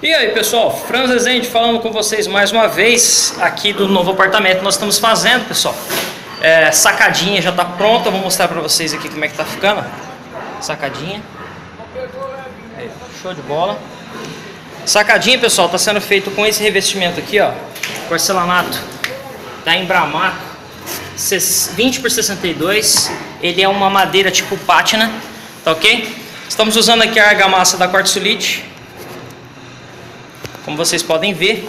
E aí pessoal, Franz Rezende falando com vocês mais uma vez aqui do novo apartamento que nós estamos fazendo pessoal. É, Sacadinha já está pronta, vou mostrar para vocês aqui como é que tá ficando. Sacadinha. Aí, Show de bola. Sacadinha pessoal, está sendo feito com esse revestimento aqui ó. Porcelanato. Da Embramaco 20 por 62 Ele é uma madeira tipo pátina Tá ok? Estamos usando aqui a argamassa da quartzolite como vocês podem ver.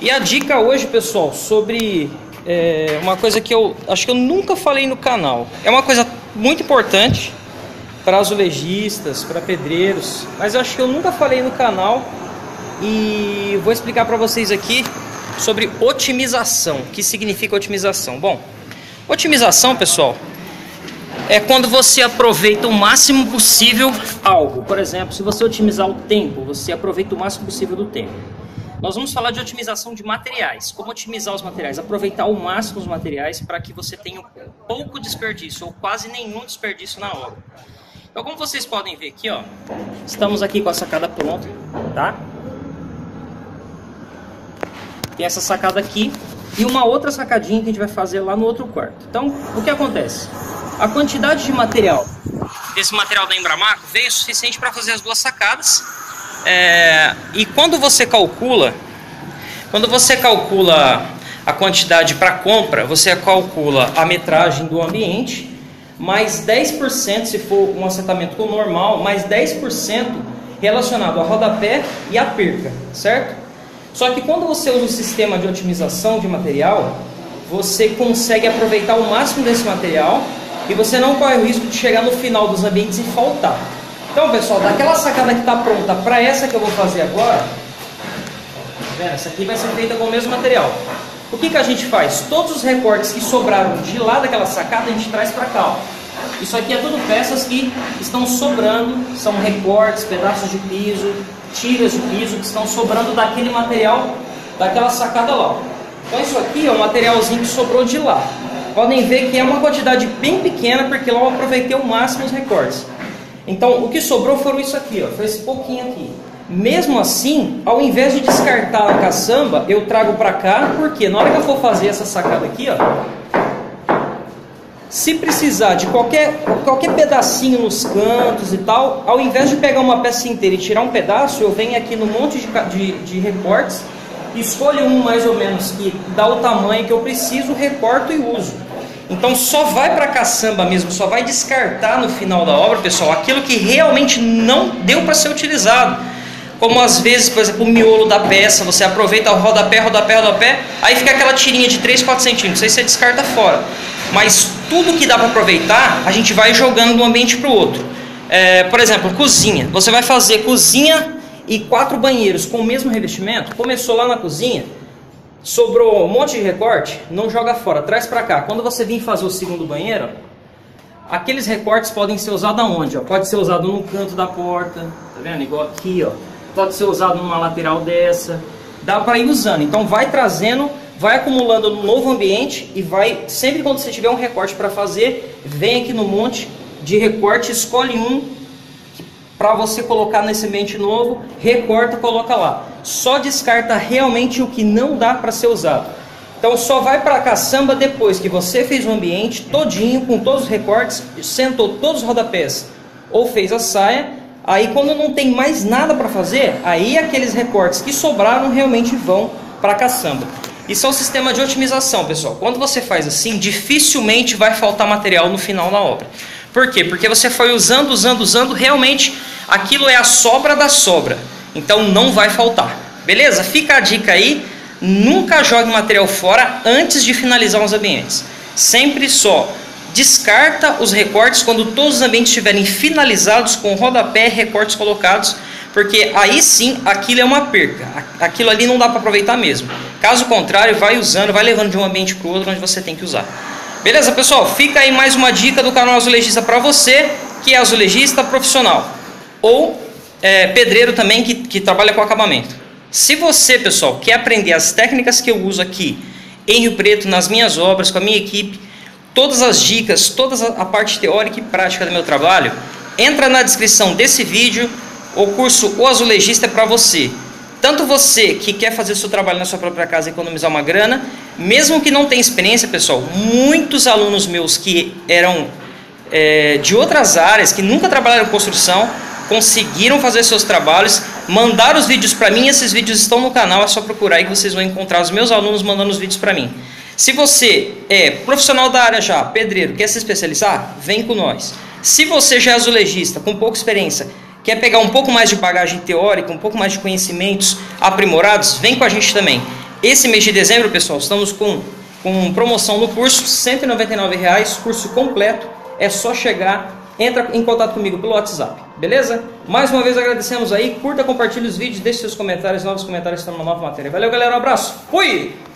E a dica hoje, pessoal, sobre é, uma coisa que eu acho que eu nunca falei no canal. É uma coisa muito importante para azulejistas, para pedreiros, mas eu acho que eu nunca falei no canal e vou explicar para vocês aqui sobre otimização. O que significa otimização? Bom, otimização, pessoal, é quando você aproveita o máximo possível algo. Por exemplo, se você otimizar o tempo, você aproveita o máximo possível do tempo. Nós vamos falar de otimização de materiais. Como otimizar os materiais? Aproveitar ao máximo os materiais para que você tenha pouco desperdício ou quase nenhum desperdício na obra. Então, como vocês podem ver aqui, ó, estamos aqui com a sacada pronta, tá? Tem essa sacada aqui e uma outra sacadinha que a gente vai fazer lá no outro quarto. Então, o que acontece? A quantidade de material desse material da Embramaco veio suficiente para fazer as duas sacadas. É, e quando você calcula, quando você calcula a quantidade para compra, você calcula a metragem do ambiente, mais 10% se for um assentamento normal, mais 10% relacionado a rodapé e a perca, certo? Só que quando você usa o sistema de otimização de material, você consegue aproveitar o máximo desse material e você não corre o risco de chegar no final dos ambientes e faltar. Então, pessoal, daquela sacada que está pronta para essa que eu vou fazer agora, tá essa aqui vai ser feita com o mesmo material. O que, que a gente faz? Todos os recortes que sobraram de lá daquela sacada a gente traz para cá. Ó. Isso aqui é tudo peças que estão sobrando, são recortes, pedaços de piso, tiras de piso que estão sobrando daquele material, daquela sacada lá. Então isso aqui é um materialzinho que sobrou de lá podem ver que é uma quantidade bem pequena, porque lá eu aproveitei o máximo os recortes. Então, o que sobrou foram isso aqui, ó, foi esse pouquinho aqui. Mesmo assim, ao invés de descartar a caçamba, eu trago para cá, porque na hora que eu for fazer essa sacada aqui, ó, se precisar de qualquer, qualquer pedacinho nos cantos e tal, ao invés de pegar uma peça inteira e tirar um pedaço, eu venho aqui no monte de, de, de recortes escolho um mais ou menos que dá o tamanho que eu preciso, recorto e uso. Então só vai para caçamba mesmo, só vai descartar no final da obra, pessoal, aquilo que realmente não deu para ser utilizado. Como às vezes, por exemplo, o miolo da peça, você aproveita o rodapé, rodapé, rodapé, aí fica aquela tirinha de 3, 4 centímetros, aí você descarta fora. Mas tudo que dá para aproveitar, a gente vai jogando de um ambiente para o outro. É, por exemplo, cozinha. Você vai fazer cozinha e quatro banheiros com o mesmo revestimento, começou lá na cozinha, sobrou um monte de recorte, não joga fora, traz para cá. Quando você vir fazer o segundo banheiro, aqueles recortes podem ser usados aonde? Ó? Pode ser usado no canto da porta, tá vendo? Igual aqui, ó. Pode ser usado numa lateral dessa. Dá para ir usando. Então vai trazendo, vai acumulando no novo ambiente e vai sempre quando você tiver um recorte para fazer, vem aqui no monte de recorte, escolhe um para você colocar nesse ambiente novo, recorta, coloca lá. Só descarta realmente o que não dá para ser usado. Então só vai para caçamba depois que você fez o ambiente todinho, com todos os recortes, sentou todos os rodapés ou fez a saia. Aí quando não tem mais nada para fazer, aí aqueles recortes que sobraram realmente vão para caçamba. Isso é um sistema de otimização, pessoal. Quando você faz assim, dificilmente vai faltar material no final da obra. Por quê? Porque você foi usando, usando, usando, realmente aquilo é a sobra da sobra. Então não vai faltar. Beleza? Fica a dica aí. Nunca jogue material fora antes de finalizar os ambientes. Sempre só descarta os recortes quando todos os ambientes estiverem finalizados com rodapé e recortes colocados, porque aí sim aquilo é uma perca. Aquilo ali não dá para aproveitar mesmo. Caso contrário, vai usando, vai levando de um ambiente para o outro onde você tem que usar. Beleza, pessoal? Fica aí mais uma dica do canal Azulejista para você, que é azulejista profissional. Ou é, pedreiro também, que, que trabalha com acabamento. Se você, pessoal, quer aprender as técnicas que eu uso aqui em Rio Preto, nas minhas obras, com a minha equipe, todas as dicas, toda a parte teórica e prática do meu trabalho, entra na descrição desse vídeo, o curso O Azulejista é para você. Tanto você que quer fazer seu trabalho na sua própria casa e economizar uma grana, mesmo que não tenha experiência, pessoal, muitos alunos meus que eram é, de outras áreas, que nunca trabalharam em construção, conseguiram fazer seus trabalhos, mandaram os vídeos para mim, esses vídeos estão no canal, é só procurar que vocês vão encontrar os meus alunos mandando os vídeos para mim. Se você é profissional da área já, pedreiro, quer se especializar, vem com nós. Se você já é azulejista, com pouca experiência, quer pegar um pouco mais de bagagem teórica, um pouco mais de conhecimentos aprimorados, vem com a gente também. Esse mês de dezembro, pessoal, estamos com, com promoção no curso, R$ 199,00, curso completo. É só chegar, entra em contato comigo pelo WhatsApp, beleza? Mais uma vez agradecemos aí, curta, compartilhe os vídeos, deixe seus comentários, novos comentários estão numa nova matéria. Valeu, galera, um abraço, fui!